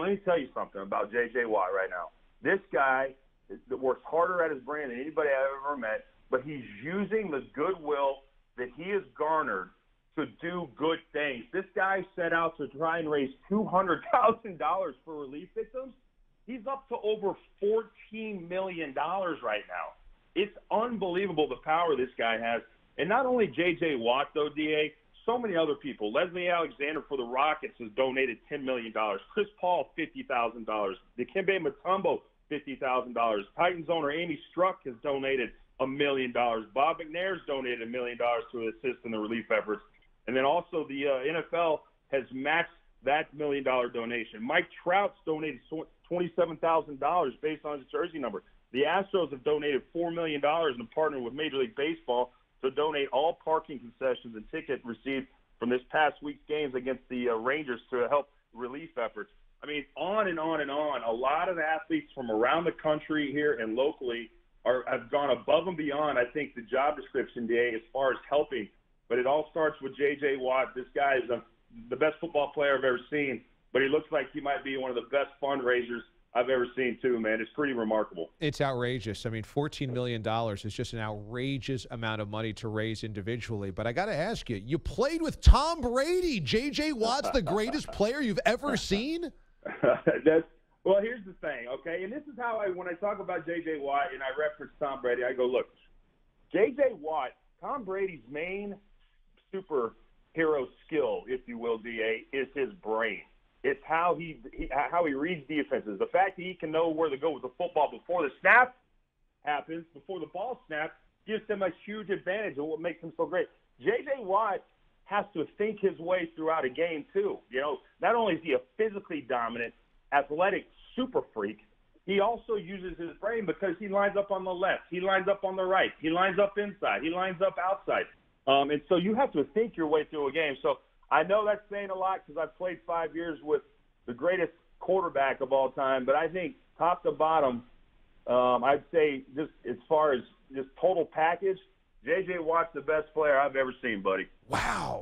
let me tell you something about J.J. Watt right now. This guy that works harder at his brand than anybody I've ever met, but he's using the goodwill that he has garnered to do good things. This guy set out to try and raise $200,000 for relief victims. He's up to over $14 million right now. It's unbelievable the power this guy has. And not only J.J. Watt, though, DA, so many other people. Leslie Alexander for the Rockets has donated $10 million. Chris Paul, $50,000. Dikembe Mutombo, $50,000. Titans owner Amy Strunk has donated a million dollars. Bob McNair's donated a million dollars to assist in the relief efforts. And then also the uh, NFL has matched that million dollar donation. Mike Trout's donated $27,000 based on his jersey number. The Astros have donated $4 million and partnered with Major League Baseball to donate all parking concessions and ticket received from this past week's games against the uh, Rangers to help relief efforts. I mean, on and on and on. A lot of athletes from around the country here and locally are have gone above and beyond. I think the job description day as far as helping, but it all starts with J.J. Watt. This guy is a, the best football player I've ever seen, but he looks like he might be one of the best fundraisers I've ever seen too, man. It's pretty remarkable. It's outrageous. I mean, $14 million is just an outrageous amount of money to raise individually. But I got to ask you, you played with Tom Brady. J.J. Watt's the greatest player you've ever seen? That's well. Here's the thing, okay, and this is how I when I talk about J.J. Watt and I reference Tom Brady, I go, look, J.J. Watt, Tom Brady's main superhero skill, if you will, D.A., is his brain. It's how he, he how he reads defenses. The fact that he can know where to go with the football before the snap happens, before the ball snaps, gives him a huge advantage and what makes him so great. J.J. Watt has to think his way throughout a game too. You know, not only is he a physically dominant, athletic super freak, he also uses his brain because he lines up on the left, he lines up on the right, he lines up inside, he lines up outside. Um, and so you have to think your way through a game. So I know that's saying a lot because I've played five years with the greatest quarterback of all time, but I think top to bottom, um, I'd say just as far as just total package, J.J. Watt's the best player I've ever seen, buddy. Wow.